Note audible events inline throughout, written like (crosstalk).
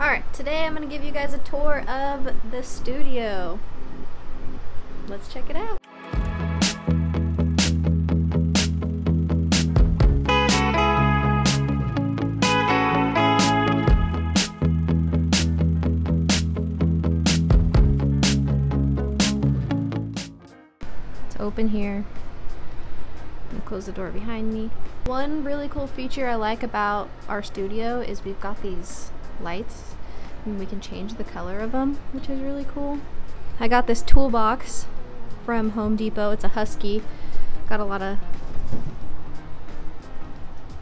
Alright, today I'm going to give you guys a tour of the studio. Let's check it out. It's open here. close the door behind me. One really cool feature I like about our studio is we've got these lights and we can change the color of them, which is really cool. I got this toolbox from Home Depot. It's a Husky. Got a lot of...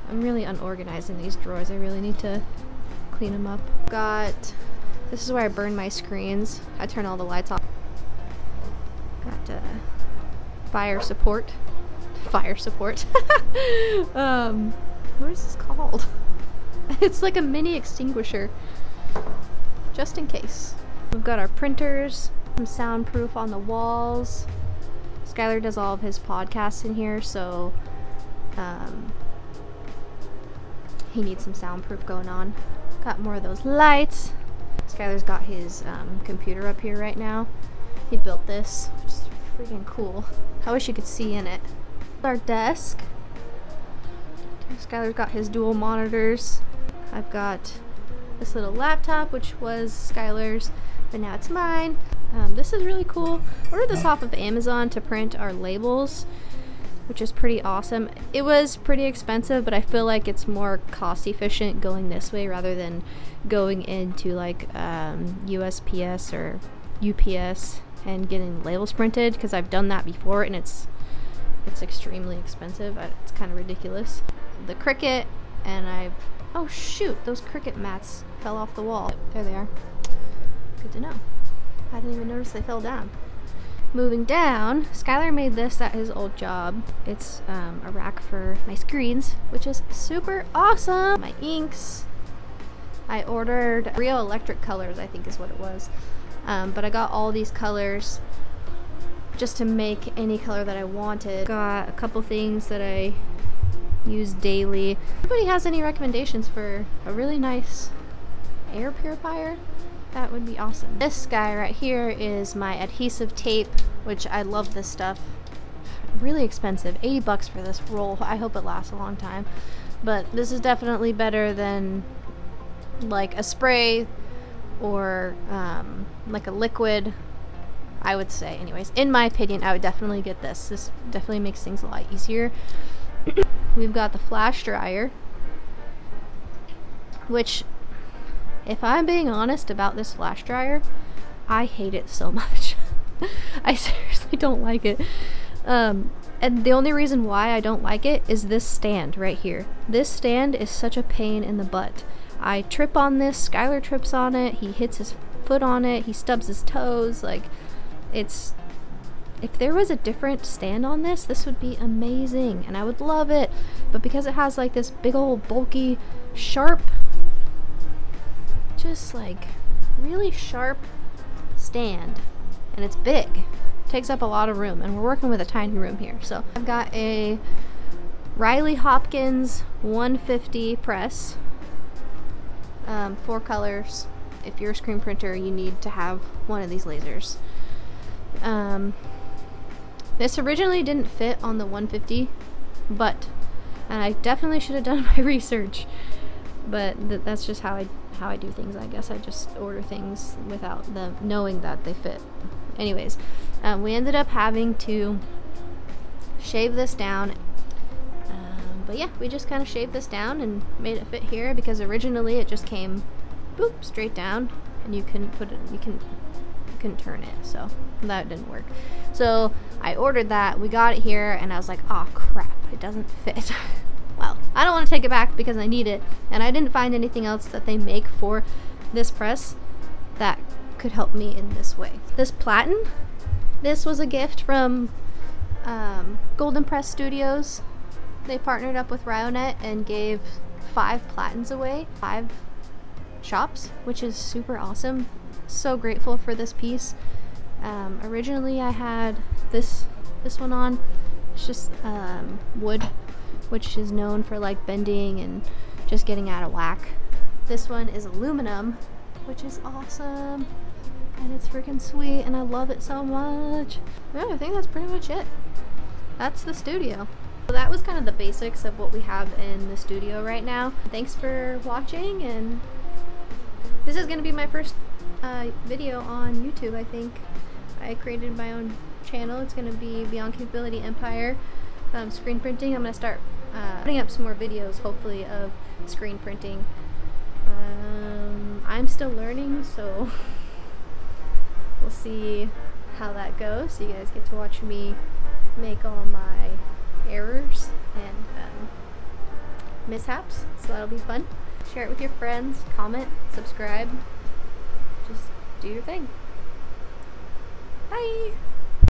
I'm really unorganized in these drawers. I really need to clean them up. Got... This is where I burn my screens. I turn all the lights off. Got uh, fire support. Fire support. (laughs) um, what is this called? (laughs) (laughs) it's like a mini extinguisher. Just in case. We've got our printers, some soundproof on the walls. Skylar does all of his podcasts in here, so um, he needs some soundproof going on. Got more of those lights. Skylar's got his um, computer up here right now. He built this, which is freaking cool. I wish you could see in it. Our desk. Skylar's got his dual monitors. I've got this little laptop, which was Skylar's, but now it's mine. Um, this is really cool. Ordered this off of Amazon to print our labels, which is pretty awesome. It was pretty expensive, but I feel like it's more cost efficient going this way rather than going into like um, USPS or UPS and getting labels printed because I've done that before and it's it's extremely expensive. It's kind of ridiculous. The Cricut and I've Oh shoot, those Cricut mats fell off the wall. There they are. Good to know. I didn't even notice they fell down. Moving down, Skylar made this at his old job. It's um, a rack for my screens, which is super awesome. My inks. I ordered Rio Electric colors, I think is what it was. Um, but I got all these colors just to make any color that I wanted. Got a couple things that I use daily. Anybody has any recommendations for a really nice air purifier? That would be awesome. This guy right here is my adhesive tape, which I love this stuff. Really expensive, 80 bucks for this roll. I hope it lasts a long time. But this is definitely better than like a spray or um, like a liquid I would say anyways in my opinion I would definitely get this this definitely makes things a lot easier We've got the flash dryer, which, if I'm being honest about this flash dryer, I hate it so (laughs) much. I seriously don't like it. Um, and the only reason why I don't like it is this stand right here. This stand is such a pain in the butt. I trip on this, Skylar trips on it, he hits his foot on it, he stubs his toes, like, it's if there was a different stand on this, this would be amazing and I would love it. But because it has like this big old bulky, sharp, just like really sharp stand and it's big, it takes up a lot of room and we're working with a tiny room here. So I've got a Riley Hopkins 150 press, um, four colors. If you're a screen printer, you need to have one of these lasers. Um, this originally didn't fit on the 150, but and I definitely should have done (laughs) my research. But th that's just how I how I do things. I guess I just order things without them knowing that they fit. Anyways, um, we ended up having to shave this down. Um, but yeah, we just kind of shaved this down and made it fit here because originally it just came boop straight down and you can put it you can couldn't turn it, so that didn't work. So I ordered that, we got it here, and I was like, oh crap, it doesn't fit. (laughs) well, I don't want to take it back because I need it, and I didn't find anything else that they make for this press that could help me in this way. This platen, this was a gift from um, Golden Press Studios. They partnered up with Ryonet and gave five platens away, five shops, which is super awesome so grateful for this piece. Um, originally I had this this one on. It's just um, wood, which is known for like bending and just getting out of whack. This one is aluminum, which is awesome. And it's freaking sweet and I love it so much. Yeah, I think that's pretty much it. That's the studio. So that was kind of the basics of what we have in the studio right now. Thanks for watching and this is going to be my first video on YouTube I think. I created my own channel. It's going to be Beyond Capability Empire um, screen printing. I'm going to start uh, putting up some more videos hopefully of screen printing. Um, I'm still learning so (laughs) we'll see how that goes. So you guys get to watch me make all my errors and um, mishaps. So that'll be fun. Share it with your friends, comment, subscribe. Do your thing. Bye!